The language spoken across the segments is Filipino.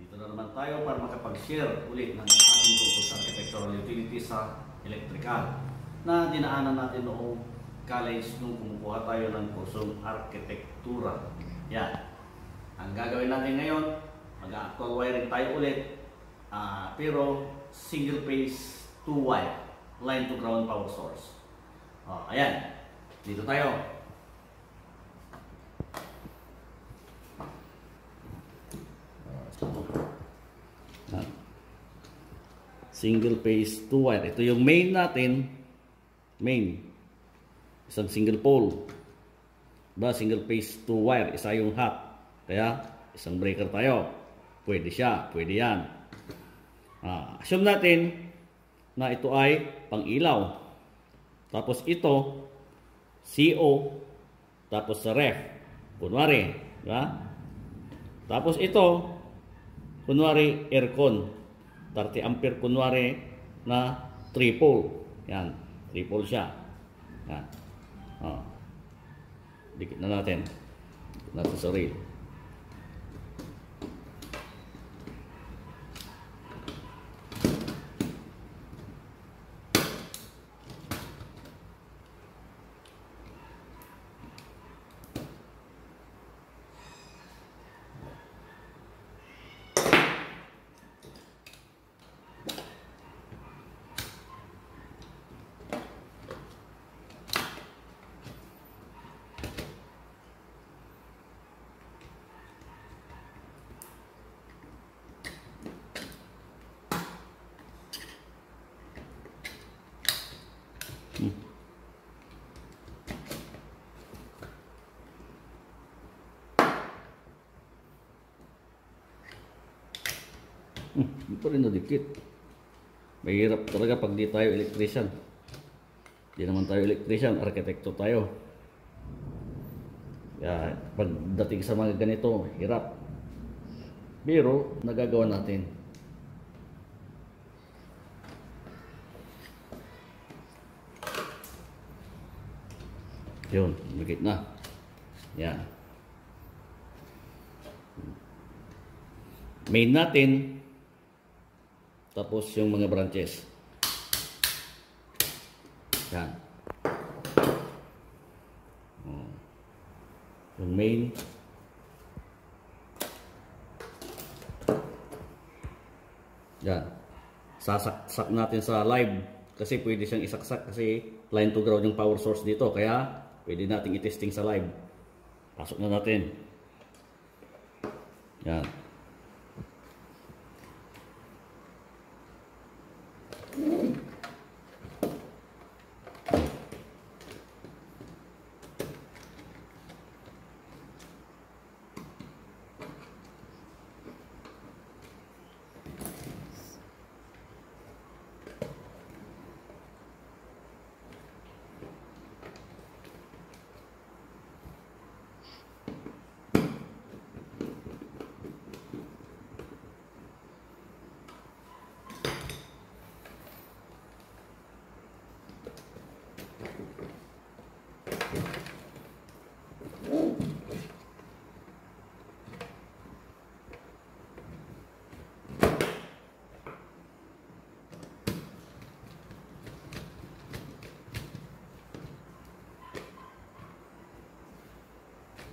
Dito na naman tayo para makapag-share ulit ng ating tungkol sa architectural utilities sa electrical na dinaanan natin noong college nung kumukuha tayo ng kursong arkitektura. Yan. Ang gagawin natin ngayon, mag-actual wiring tayo ulit, ah, pero single phase 2 wire, line to ground power source. Oh, ayan. Dito tayo. Ah. Single phase 2 wire. Ito yung main natin. Main. Isang single pole. Ba, single phase 2 wire. Isa yung hot. Kaya, isang breaker tayo. Pwede siya. Pwede yan. Ah, assume natin na ito ay pang ilaw. Tapos ito, CO. Tapos sa ref. Kunwari. Diba? Tapos ito, kunwari aircon. 30 ampere kunwari na triple. Yan. Triple siya. Yan. Oh. Dikit na natin. Dikit natin sa rail. Hindi pa rin nadikit. Mahirap talaga pag di tayo electrician. Di naman tayo electrician, arkitekto tayo. Kaya pagdating sa mga ganito, hirap. Pero nagagawa natin. Yun, dikit na. Yan. Main natin, tapos yung mga branches. Yan. Oh. Yung main. Yan. Sasaksak natin sa live kasi pwede siyang isaksak kasi line to ground yung power source dito. Kaya pwede nating i-testing sa live. Pasok na natin. Yan.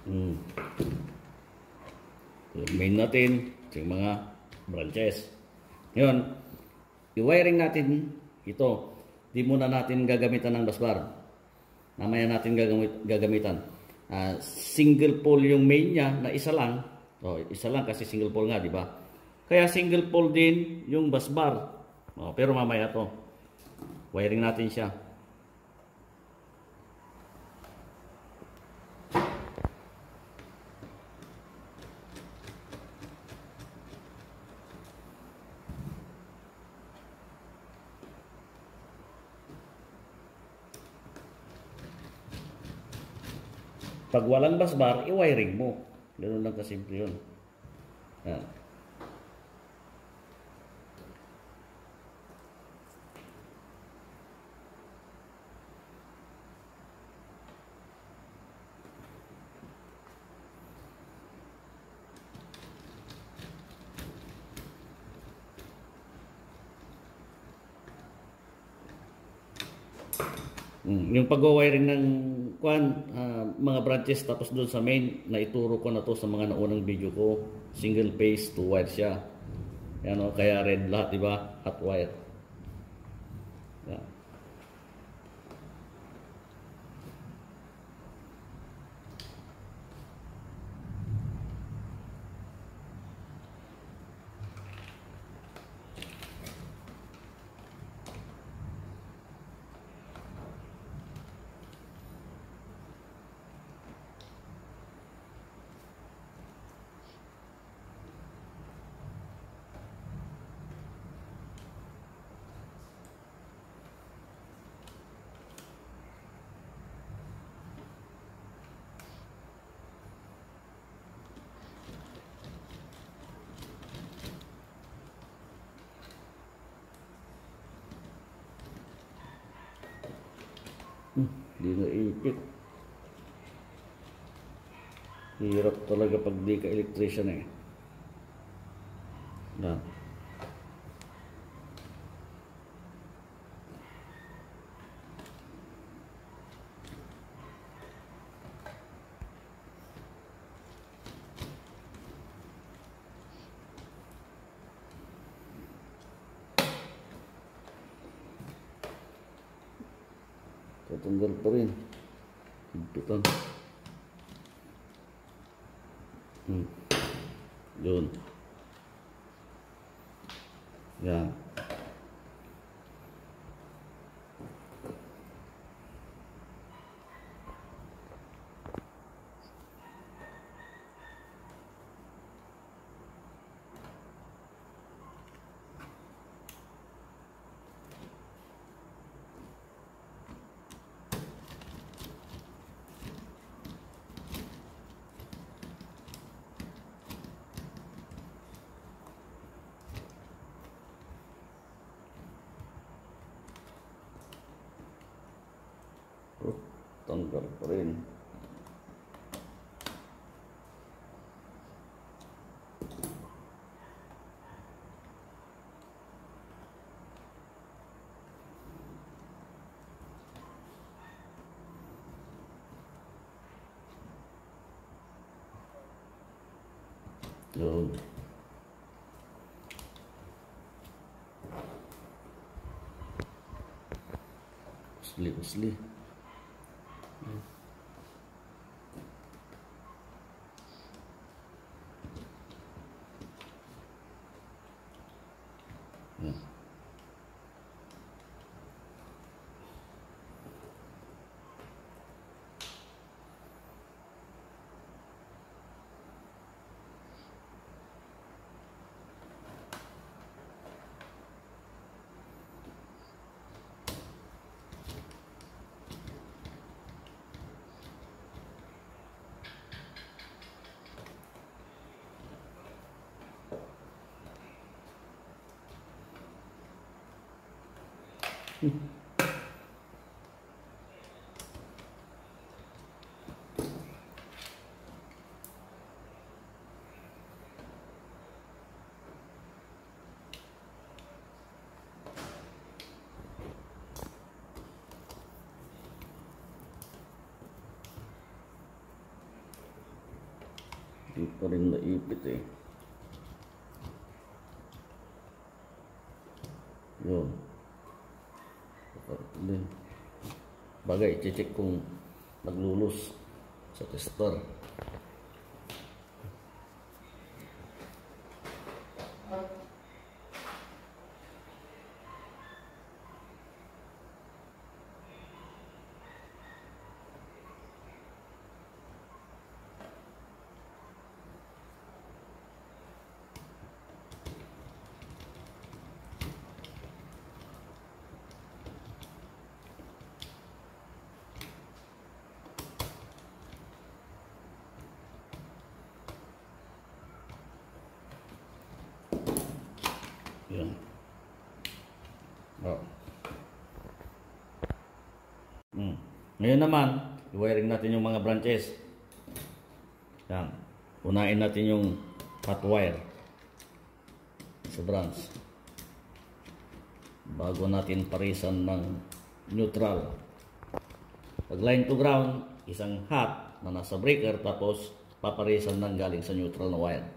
Mm. Natin, yung mga branches. Ngayon, i-wiring natin ito. Di muna natin gagamitan ng busbar. Mamaya natin gagamit, gagamitan. Ah, single pole yung main niya na isa lang. Oh, isa lang kasi single pole nga, di ba? Kaya single pole din yung busbar. Oh, pero mamaya to. Wiring natin siya. Pag walang busbar, i-wiring mo. Ganun lang kasimple yun. Yan. Mm, yung pag-wiring ng kwan, ah, mga branches tapos doon sa main, na ituro ko na to sa mga naunang video ko. Single phase, two wire siya. Yan o, kaya red lahat, di ba? Hot wire. Yan. Hmm, Di na ipit. Hirap talaga pag di ka electrician eh. Yan. Tatanggal pa rin. Higpitan. Hmm. Yun. Yan. Oh, tanggal pa rin. Yun. Usli, Hindi pa rin naipit eh. Yun. Din. Bagay, check kung naglulus sa tester. Yan. Oh. Hmm. Ngayon naman, i-wiring natin yung mga branches. Yan. Unahin natin yung hot wire sa branch. Bago natin parisan ng neutral. Pag line to ground, isang hot na nasa breaker tapos paparesan ng galing sa neutral na wire.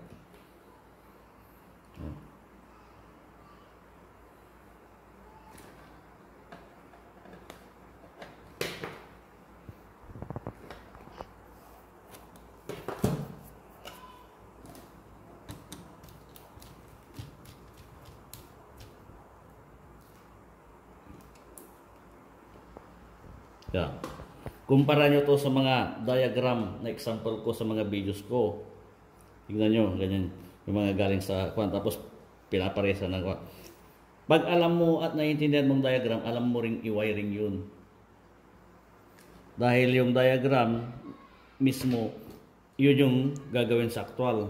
Yan. Kumpara nyo to sa mga diagram na example ko sa mga videos ko. Tingnan nyo, ganyan. Yung mga galing sa kwan. Tapos pinaparesa ng kwan. Pag alam mo at naiintindihan mong diagram, alam mo ring i-wiring yun. Dahil yung diagram mismo, yun yung gagawin sa actual.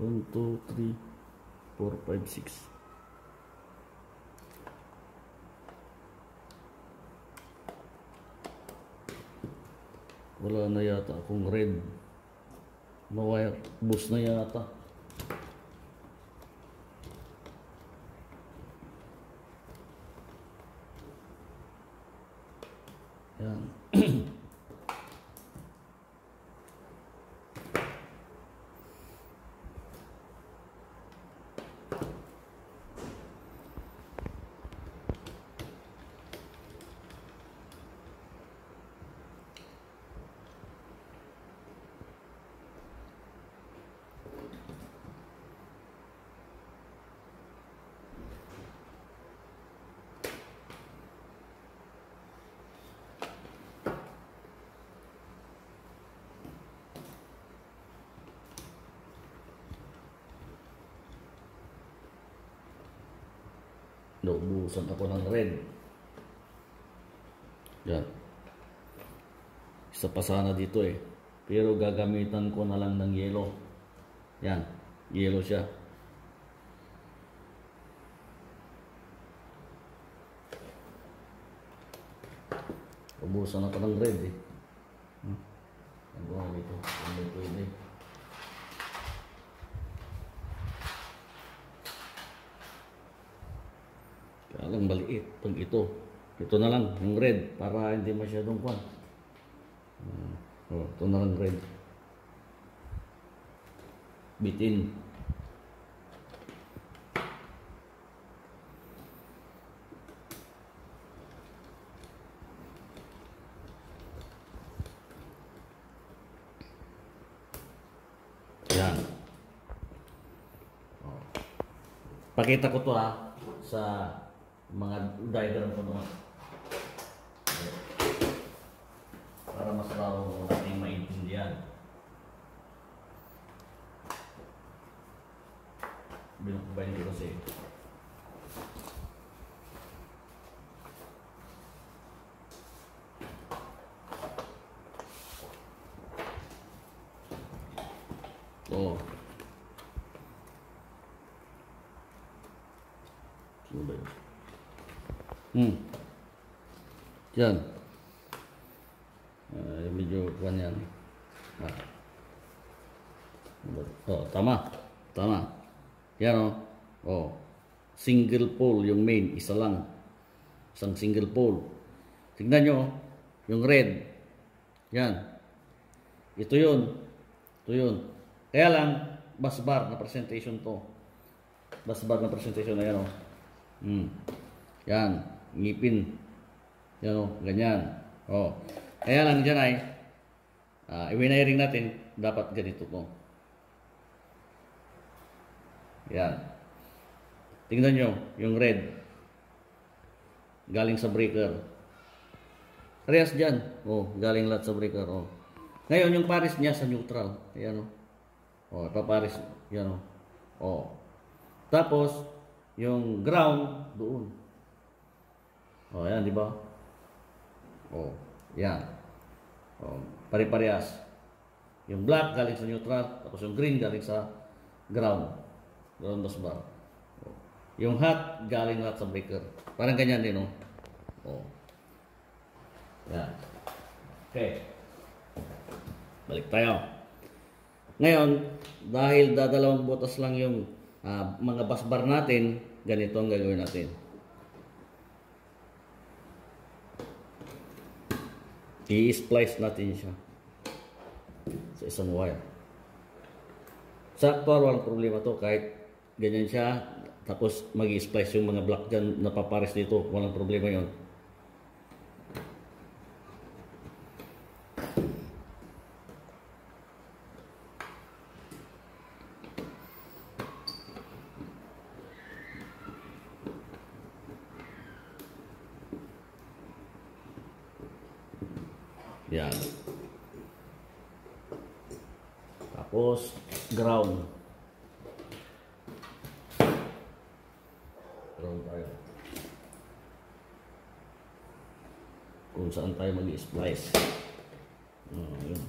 1, 2, 3, 4, 5, 6. Wala na yata akong red. Mawire boost na yata. Naubusan ako ng red. Yan. Isa pa sana dito eh. Pero gagamitan ko na lang ng yellow. Yan. Yellow siya. Ubusan ako ng red eh. Ang gawa dito. Hindi pwede. Kaya lang maliit pag ito. Ito na lang, yung red, para hindi masyadong kwan. Oh, ito na lang red. Bitin. Yan. Oh. Pakita ko to ha sa mga diagram ko naman. Para mas lalo natin maintindihan. Binukubayin ko kasi. Oh. Ba yun? Hmm. Yan. Uh, medyo kuhan yan. Ah. Oh, tama. Tama. Yan o. Oh. oh. Single pole yung main. Isa lang. Isang single pole. Tignan nyo. Yung red. Yan. Ito yun. Ito yun. Kaya lang, bus bar na presentation to. Bus bar na presentation na yan o. Hmm. Yan. Ngipin. Yan o. Ganyan. O. Kaya lang dyan ay, uh, i-wiring natin, dapat ganito to. Yan. Tingnan nyo, yung red. Galing sa breaker. Parehas dyan. O, galing lahat sa breaker. O. Ngayon, yung pares niya sa neutral. Ayan o. O, ipapares. Yan o. O. Tapos, yung ground, doon. O, ayan, di ba? O, yan. O, pare-parehas. Yung black galing sa neutral, tapos yung green galing sa ground. Ground bus bar. Oh. Yung hot, galing lahat sa breaker. Parang ganyan din, no? Oh. Yan. Okay. Balik tayo. Ngayon, dahil dadalawang butas lang yung ah, mga bus bar natin, ganito ang gagawin natin. I-splice natin siya sa isang wire. Sakto, walang problema to kahit ganyan siya tapos mag-splice yung mga block dyan na papares dito, walang problema yon. Yan. Tapos, ground. Ground tayo. Kung saan tayo mag-splice. Hmm, yun.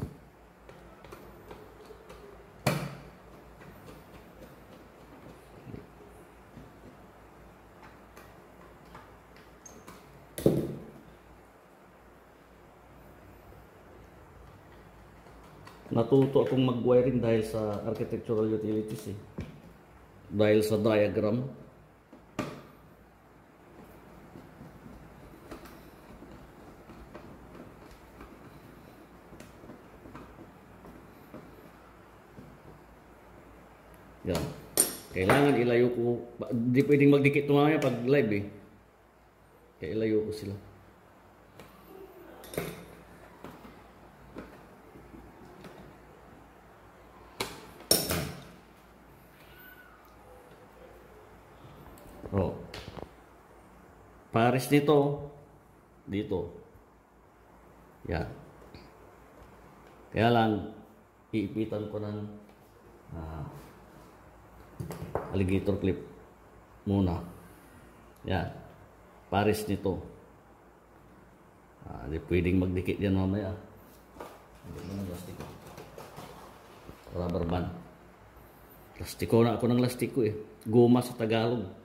Natuto akong mag-wiring dahil sa architectural utilities eh. Dahil sa diagram. Yan. Kailangan ilayo ko. Hindi pwedeng magdikit ito mamaya pag live eh. Kaya ilayo ko sila. Oh. Pares nito dito. Yan. Kaya lang iipitan ko ng ah, alligator clip muna. Yan. Pares nito. Ah, di pwedeng magdikit yan mamaya. Hindi mo ng lastiko. Rubber band. Lastiko na ako ng lastiko eh. Guma sa Tagalog.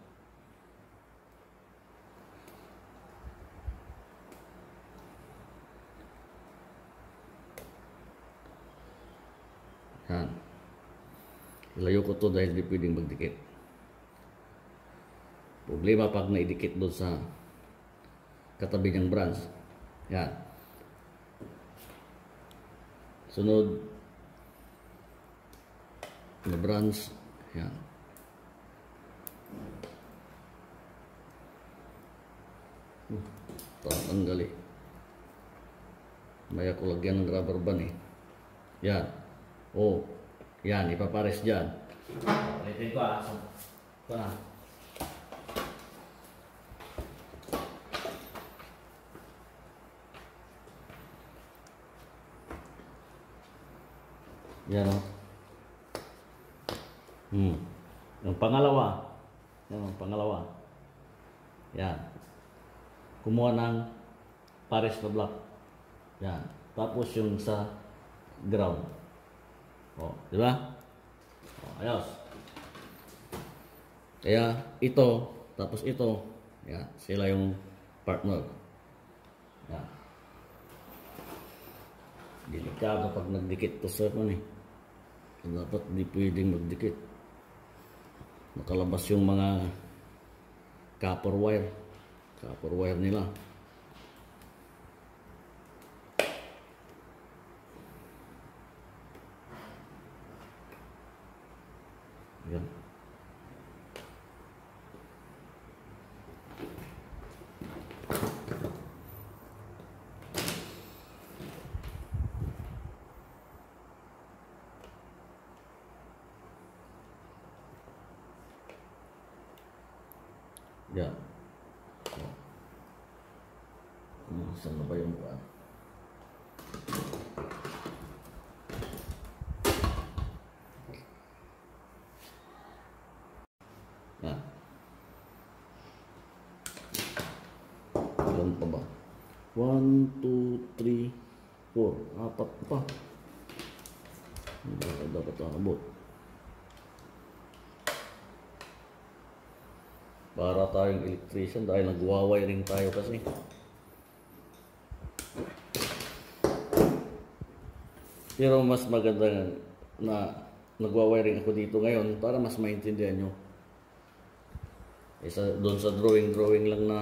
Yan. Ilayo ko to dahil di pwedeng magdikit. Problema pag naidikit doon sa katabi ng branch. Yan. Sunod. Na branch. Yan. Uh, tatanggal eh. Maya ko lagyan ng rubber band eh. Yan. Oh, yan, ipapares dyan. Ulitin ko ah. Ito na. Yan o. Hmm. Yung pangalawa. Yan ang pangalawa. Yan. Kumuha ng pares na block. Yan. Tapos yung sa ground. Oh, di ba? Oh, ayos. Kaya ito, tapos ito, yan, sila yung partner. Yan. Delikado pag nagdikit to sa ano eh. So, dapat di pwedeng magdikit. Makalabas yung mga copper wire. Copper wire nila. Yan. Yan. Hmm, saan na ba yung pa? Yan. Ilan pa ba? 1, 2, 3, 4. Apat pa. Hindi dapat dapat abot. Para tayong electrician dahil nagwa-wiring tayo kasi. Pero mas maganda na nagwa-wiring ako dito ngayon para mas maintindihan nyo. Isa doon sa drawing-drawing lang na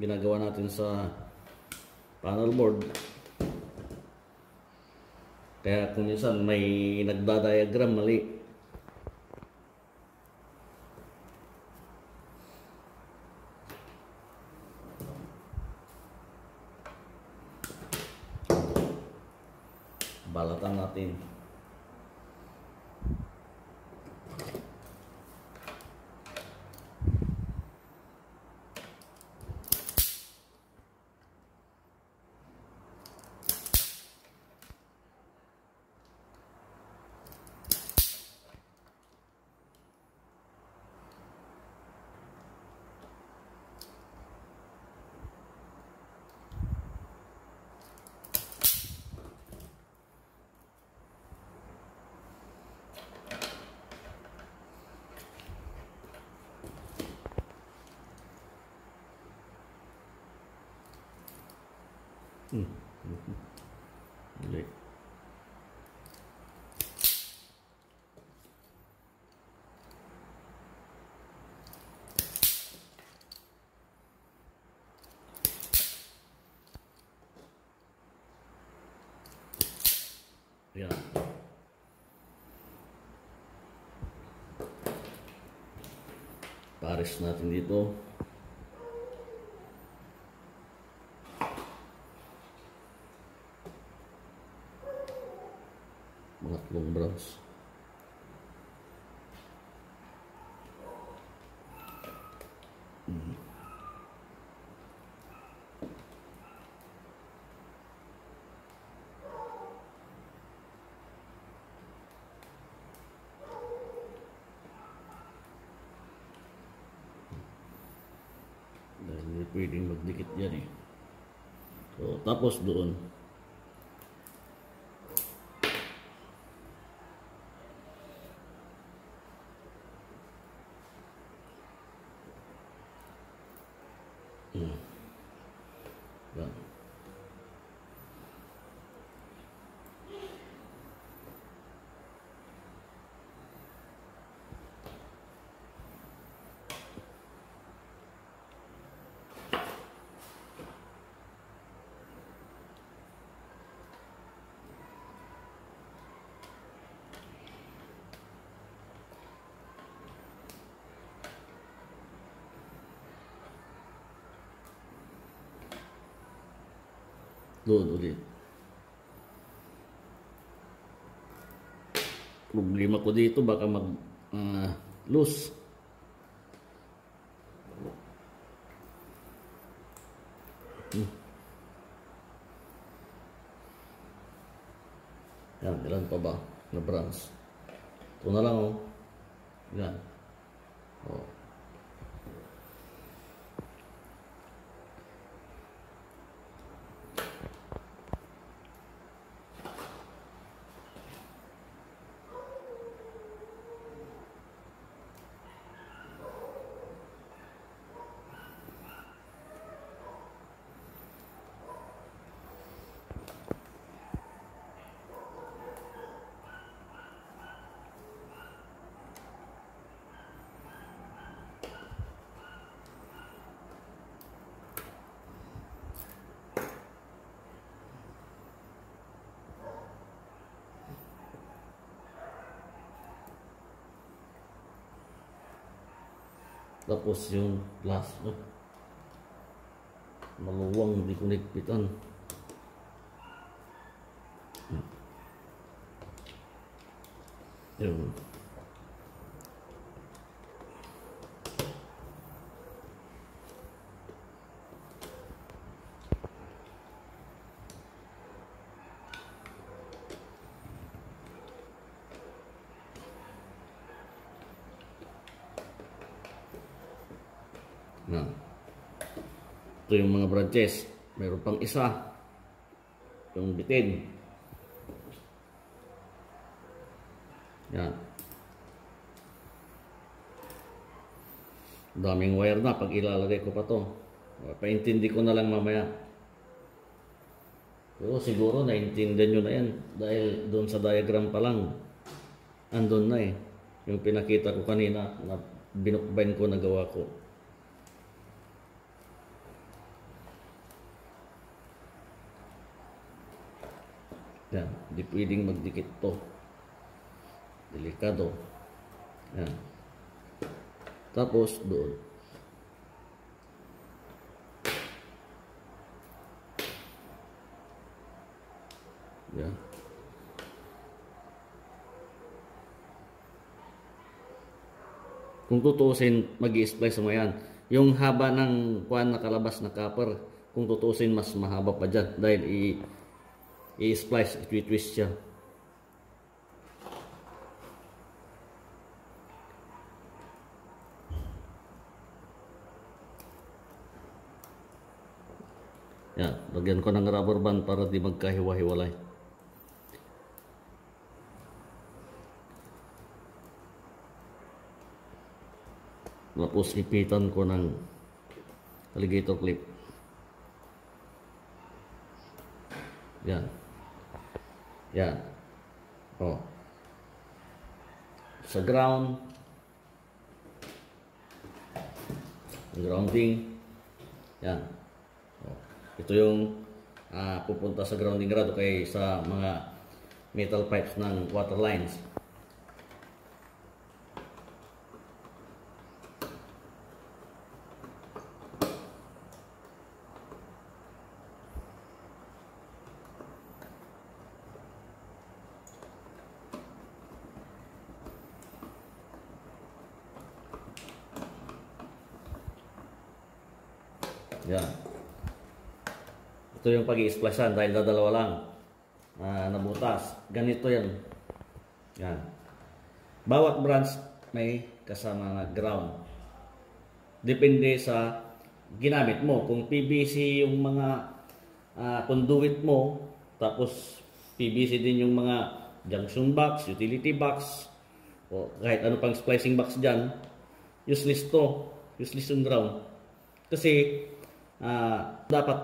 ginagawa natin sa panel board. Kaya kung minsan may nagda-diagram mali, balatan natin. Hmm. Mali. Yan. Pares natin dito. Mga. Mm. Dahil hindi pwedeng magdikit yan eh. So, tapos doon, Doon ulit. Problema ko dito baka mag uh, loose. Hmm. Yan, ilan pa ba na branch? Ito na lang oh. Yan. Oh. Tapos yung glass, no? Maluwang, hindi ko nagpitan. Yun. Yan. Ito yung mga branches. Meron pang isa. Yung bitin. Yan. Daming wire na pag ilalagay ko pa to. Paintindi ko na lang mamaya. Pero siguro naintindihan nyo na yan dahil doon sa diagram pa lang andun na eh. Yung pinakita ko kanina na binukbain ko na gawa ko. Yan, hindi pwedeng magdikit to. Delikado. Yan. Tapos doon. Yan. Kung tutuusin, mag splice mo yan. Yung haba ng kuan nakalabas na copper, kung tutuusin, mas mahaba pa dyan. Dahil i- i-splice, i-twist siya. Yan, lagyan ko ng rubber band para di magkahiwa-hiwalay. Tapos ipitan ko ng alligator clip. Yan. Yan. Oh. Sa ground. Grounding. Yan. Oh. Ito yung ah, pupunta sa grounding rod kay sa mga metal pipes ng water lines. Yan. Ito yung pag-i-splashan dahil dadalawa lang na nabutas. Ganito yan. Yan. Bawat branch may kasama na ground. Depende sa ginamit mo. Kung PVC yung mga ah, conduit mo, tapos PVC din yung mga junction box, utility box, o kahit ano pang splicing box dyan, useless to. Useless yung ground. Kasi Ah, dapat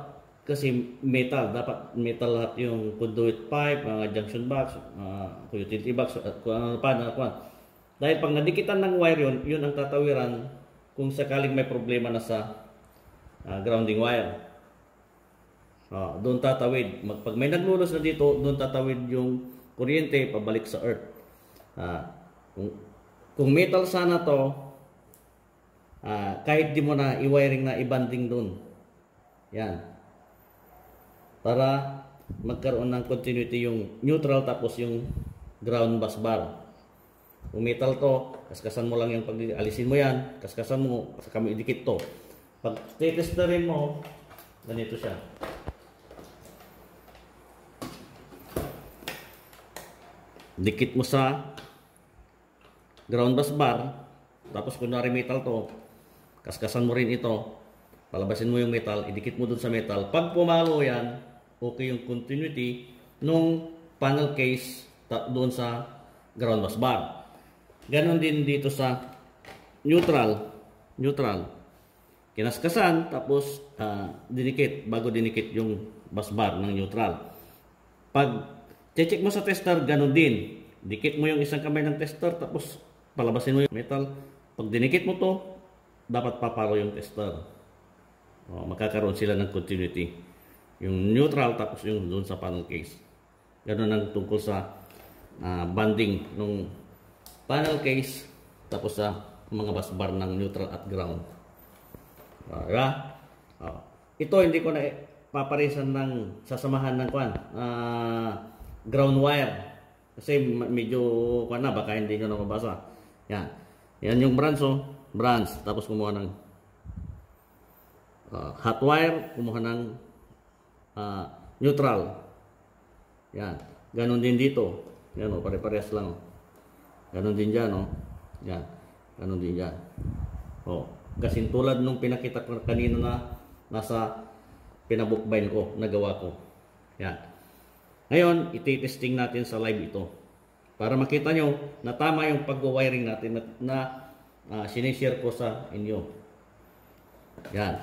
kasi metal, dapat metal lahat yung conduit pipe, mga junction box, uh, utility box, at kung ano pa, ano pa. Dahil pag nadikitan ng wire yun, yun ang tatawiran kung sakaling may problema na sa uh, grounding wire. Uh, doon tatawid. Pag may naglulos na dito, doon tatawid yung kuryente pabalik sa earth. Uh, kung, kung metal sana to, uh, kahit di mo na i-wiring na i-banding doon, yan. Para magkaroon ng continuity yung neutral tapos yung ground bus bar. Kung metal to, kaskasan mo lang yung pag alisin mo yan, kaskasan mo, saka mo idikit to. Pag titesterin mo, ganito siya. Dikit mo sa ground bus bar, tapos kunwari metal to, kaskasan mo rin ito, palabasin mo yung metal, idikit mo dun sa metal. Pag pumalo yan, okay yung continuity nung panel case doon sa ground bus bar. Ganon din dito sa neutral. Neutral. Kinaskasan, tapos uh, dinikit, bago dinikit yung bus bar ng neutral. Pag check mo sa tester, ganon din. Dikit mo yung isang kamay ng tester, tapos palabasin mo yung metal. Pag dinikit mo to, dapat papalo yung tester. Oh, magkakaroon sila ng continuity. Yung neutral tapos yung doon sa panel case. Ganun ang tungkol sa uh, banding ng panel case tapos sa mga bus bar ng neutral at ground. Diba? Uh, ito hindi ko na paparisan ng sasamahan ng kwan. Uh, ground wire. Kasi medyo kwan na baka hindi nyo na mabasa. Yan. Yan yung branch oh. Branch. Tapos kumuha ng uh, hot wire, kumuha ng uh, neutral. Yan. Ganon din dito. Yan o, pare-parehas lang. O. Ganon din dyan o. Yan. Ganon din dyan. O. Kasi tulad nung pinakita ko kanina na nasa pinabukbayin ko, nagawa ko. Yan. Ngayon, iti-testing natin sa live ito. Para makita nyo na tama yung pag-wiring natin na, na uh, sinishare ko sa inyo. Yan.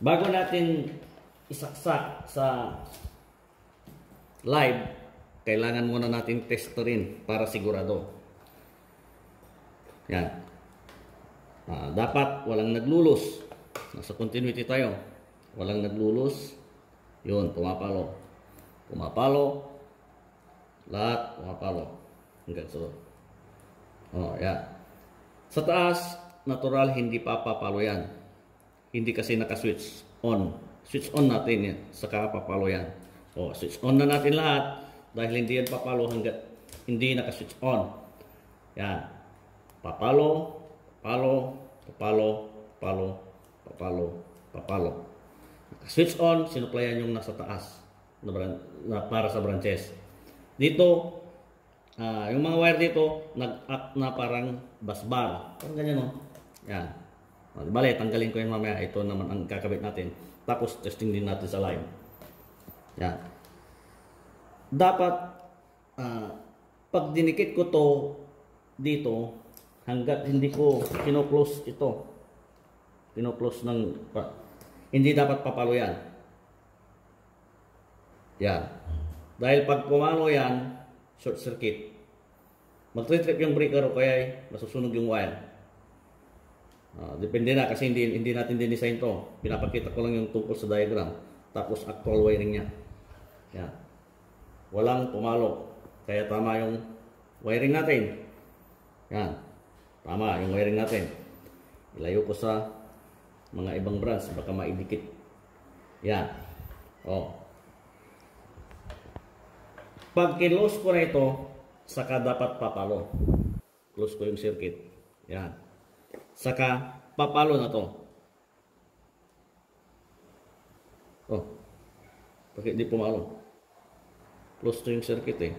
Bago natin isaksak sa live, kailangan muna natin testorin para sigurado. Yan. Uh, dapat walang naglulus. Nasa continuity tayo. Walang naglulus. Yun, pumapalo. Pumapalo. Lahat pumapalo. Hanggang sunod. Oh, yan. Sa taas, natural hindi papapalo yan. Hindi kasi naka-switch on. Switch on natin yan. Saka papalo yan. Oh, switch on na natin lahat dahil hindi yan papalo hanggat hindi naka-switch on. Yan. Papalo, papalo, papalo, papalo, papalo, papalo. Switch on, sinuplayan yung nasa taas na, na para sa branches. Dito, uh, yung mga wire dito, nag-act na parang busbar. Parang ganyan, no? Yan. Bale, tanggalin ko yung mamaya. Ito naman ang kakabit natin. Tapos, testing din natin sa line. Yan. Dapat, uh, pag dinikit ko to dito, hanggat hindi ko kino-close ito kino-close ng pa, hindi dapat papalo yan yan dahil pag pumalo yan short circuit magtritrip yung breaker o kaya masusunog yung wire uh, depende na kasi hindi, hindi natin din-design to pinapakita ko lang yung tungkol sa diagram tapos actual wiring nya yan walang pumalo kaya tama yung wiring natin yan Tama, yung wiring natin. Ilayo ko sa mga ibang branch, baka maidikit. Yan. Oh. Pag kinlose ko na ito, saka dapat papalo. Close ko yung circuit. Yan. Saka papalo na to. Oh. Bakit di pumalo? Close to yung circuit eh.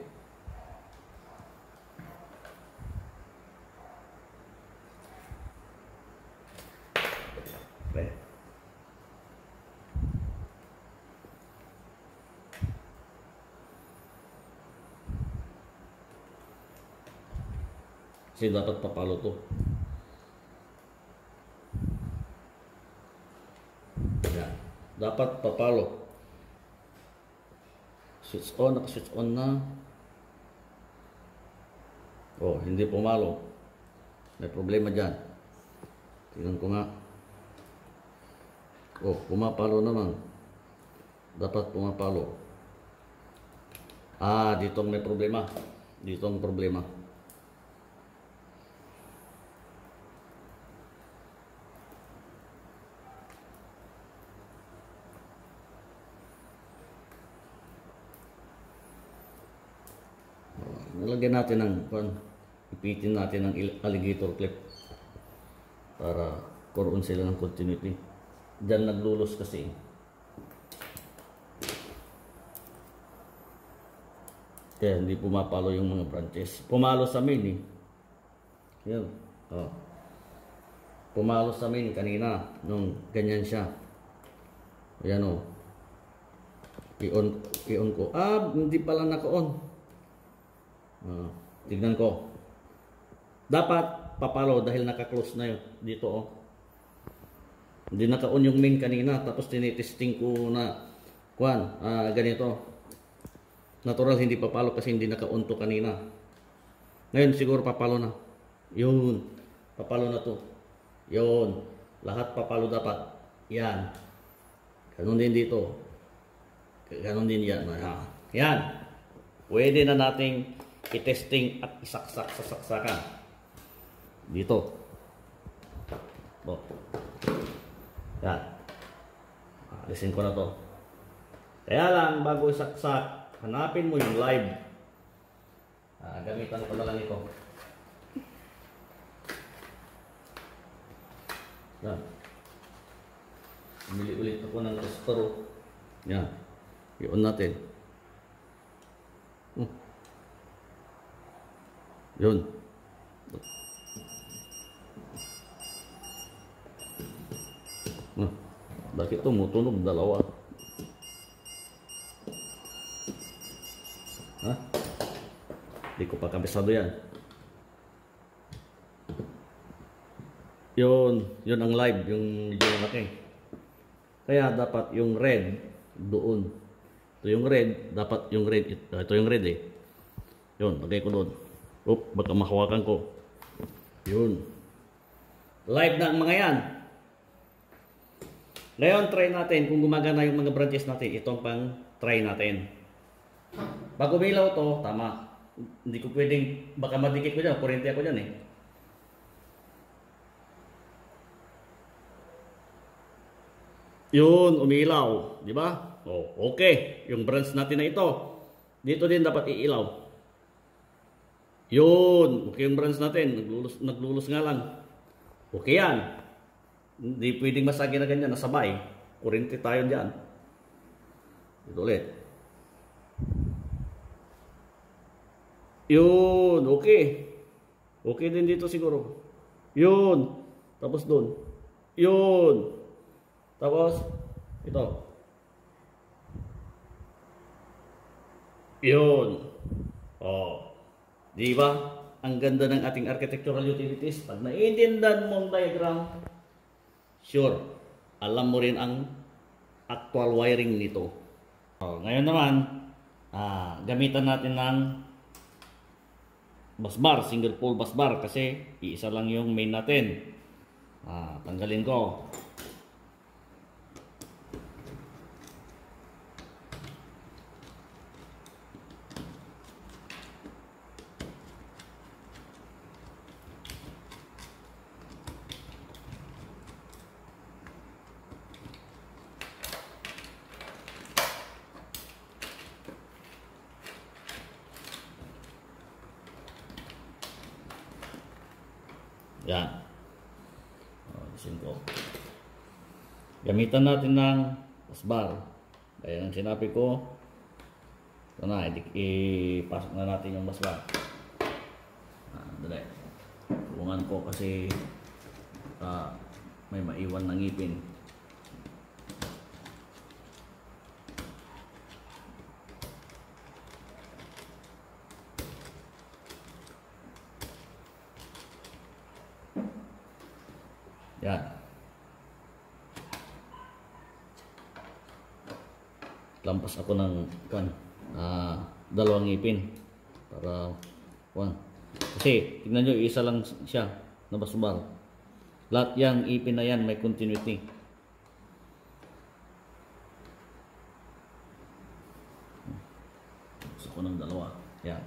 Kasi dapat papalo to. Yan. Dapat papalo. Switch on, naka-switch on na. Oh, hindi pumalo. May problema dyan. Tingnan ko nga. Oh, pumapalo naman. Dapat pumapalo. Ah, dito may problema. Dito ang problema. Nalagyan natin ng kung ipitin natin ng alligator clip para kuroon sila ng continuity. Diyan naglulos kasi. Kaya hindi pumapalo yung mga branches. Pumalo sa main eh. Yan. Oh. Pumalo sa main kanina nung ganyan siya. Ayan o. Oh. I-on, i-on ko. Ah, hindi pala naka-on. Uh, tignan ko. Dapat papalo dahil naka-close na yun. Dito oh. Hindi naka-on yung main kanina. Tapos tinitesting ko na kuan, uh, ganito. Natural hindi papalo kasi hindi naka-on to kanina. Ngayon siguro papalo na. Yun. Papalo na to. Yun. Lahat papalo dapat. Yan. Ganon din dito. Ganon din yan. Yan. Pwede na nating i-testing at isaksak sa saksakan. Dito. Oh. Yan. Alisin ko na to. Kaya lang, bago isaksak, hanapin mo yung live. Ah, gamitan ko na lang ito. Yan. Bumili ulit ako ng tester. Yan. I-on natin. Yun. Nah, bakit tumutunog dalawa? Ha? Hindi ko pa kabisado yan. Yun, yun ang live, yung medyo malaki. Kaya dapat yung red doon. Ito yung red, dapat yung red, ito, ito yung red eh. Yun, lagay ko doon. Oop, baka mahawakan ko. Yun. Live na ang mga yan. Ngayon, try natin kung gumagana yung mga branches natin. Itong pang try natin. Pag umilaw to, tama. Hindi ko pwedeng, baka madikit ko dyan, kurente ako dyan eh. Yun, umilaw. Di ba? Oh, okay. Yung branch natin na ito. Dito din dapat iilaw. Yun. Okay yung branch natin. Naglulus, naglulus nga lang. Okay yan. Hindi pwedeng masagi na ganyan. Nasabay. Kurente tayo dyan. Ito ulit. Yun. Okay. Okay din dito siguro. Yun. Tapos doon. Yun. Tapos, ito. Yun. Oh. Di ba? Ang ganda ng ating architectural utilities. Pag naiintindihan mo ang diagram, sure, alam mo rin ang actual wiring nito. Oh, ngayon naman, ah, gamitan natin ng busbar, single pole busbar kasi iisa lang yung main natin. Ah, tanggalin ko. Yan. O, isin ko. Gamitan natin ng asbar. Kaya ang sinabi ko, ito na, ipasok na natin yung basbar. Ah, dali. Tulungan ko kasi ah, may maiwan ng ngipin. Yan. Lampas ako ng kan ah, dalawang ngipin para kuan. Kasi tingnan nyo, isa lang siya na basubal. Lahat yang ipin na yan may continuity. Gusto ko ng dalawa. Yan.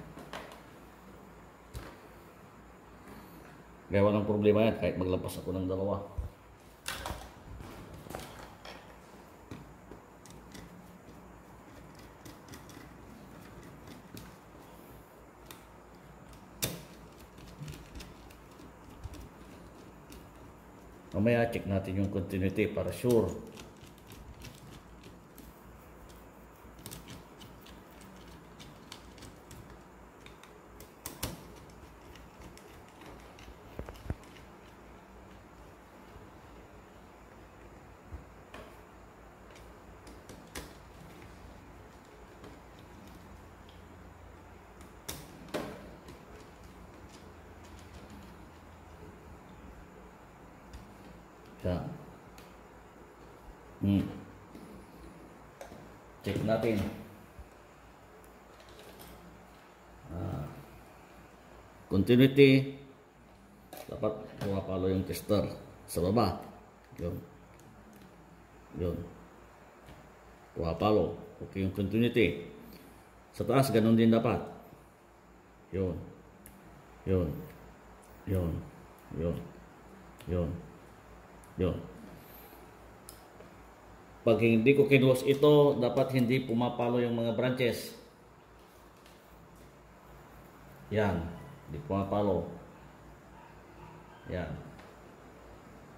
Kaya walang problema yan kahit maglampas ako ng dalawa. Mamaya check natin yung continuity para sure. Siya. Hmm. Check natin. Ah. Continuity. Dapat pumapalo yung tester sa baba. Yun. Yun. Pumapalo. Okay yung continuity. Sa taas, ganun din dapat. Yun. Yun. Yun. Yun. Yun. Yun. Pag hindi ko kinulos ito, dapat hindi pumapalo yung mga branches. Yan. Hindi pumapalo. Yan.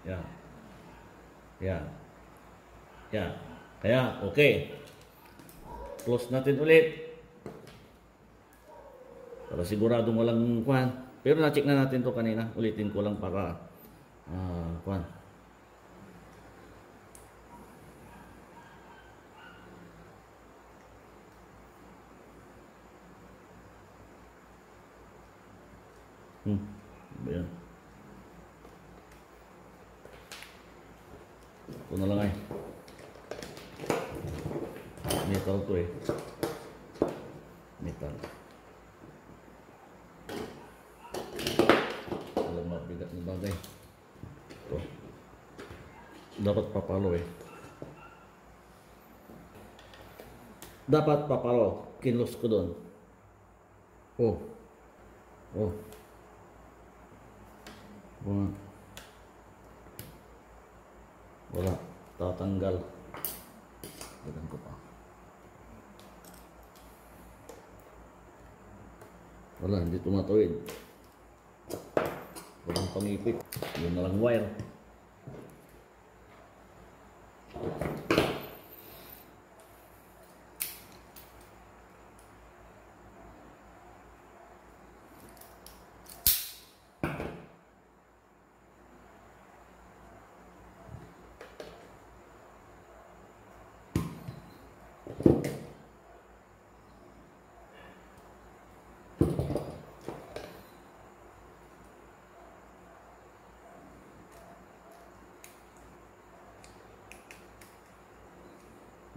Yan. Yan. Yan. Kaya, okay. Close natin ulit. Para sigurado walang kwan. Pero na-check na natin to kanina. Ulitin ko lang para ah kwan. Hmm. Ano ba yan? Ito na lang ay. Metal to eh. Metal. Alam mabigat na bagay. Ito. Dapat papalo eh. Dapat papalo. Kinlos ko doon. Oh. Oh. Wala. Wala. Tatanggal. Dagan ko pa. Wala, hindi tumatawid. Walang pangipit. Yun na lang wire.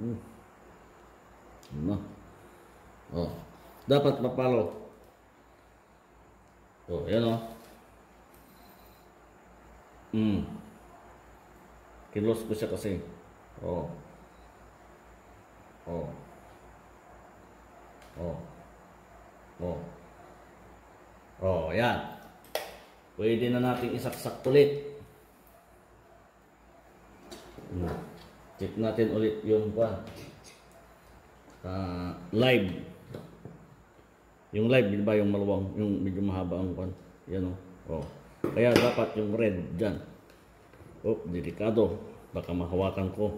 Hmm. Ano? Oh. Dapat mapalo. Oh, yan oh. Hmm. Kinlos ko siya kasi. Oh. Oh. Oh. Oh. Oh, yan. Pwede na natin isaksak ulit. Hmm. Check natin ulit yung pa. Uh, live. Yung live, di ba yung maluwang, yung medyo mahaba ang pan. Yan o. Oh. Kaya dapat yung red dyan. Oh, delikado. Baka mahawakan ko.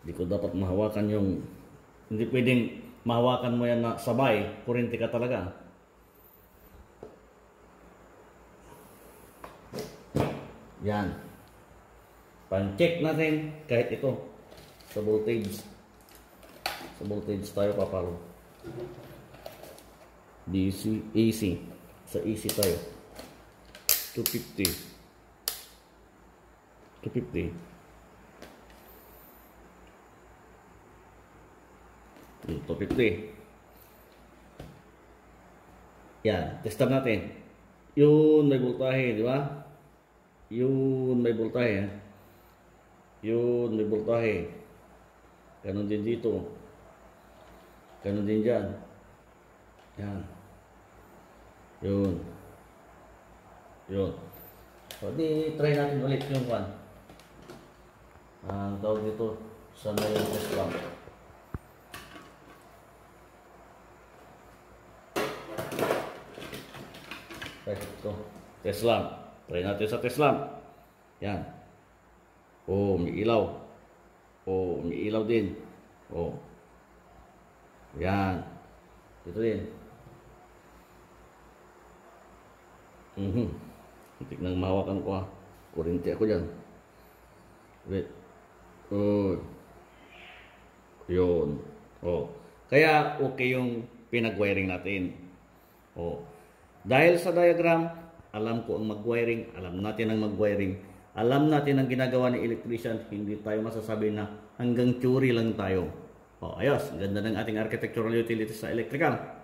Hindi ko dapat mahawakan yung... Hindi pwedeng mahawakan mo yan na sabay. Kurente ka talaga. Yan. Pan-check natin kahit ito sa voltage. Sa voltage tayo papalo. DC, AC. Sa AC tayo. 250. 250. Yung 250. Yan, testan natin. Yun, may voltahe, di ba? Yun, may voltahe. Eh. Yun, may voltahe. Ganon din dito. Ganon din dyan. Yan. Yun. Yun. So, di try natin ulit yung one. Ang tawag dito sa ngayon test lang. Lang. Try natin sa test. Yan. Oh, may ilaw. Oh, may ilaw din. Oh. Yan. Ito din. Mhm. Titik nang mahawakan ko ha. Kurinti ako dyan. Wait. Oh. Yun. Oh. Kaya okay yung pinag-wiring natin. Oh. Dahil sa diagram, alam ko ang mag-wiring, alam natin ang mag-wiring, alam natin ang ginagawa ni electrician, hindi tayo masasabi na hanggang theory lang tayo. Oh, ayos, ganda ng ating architectural utilities sa electrical.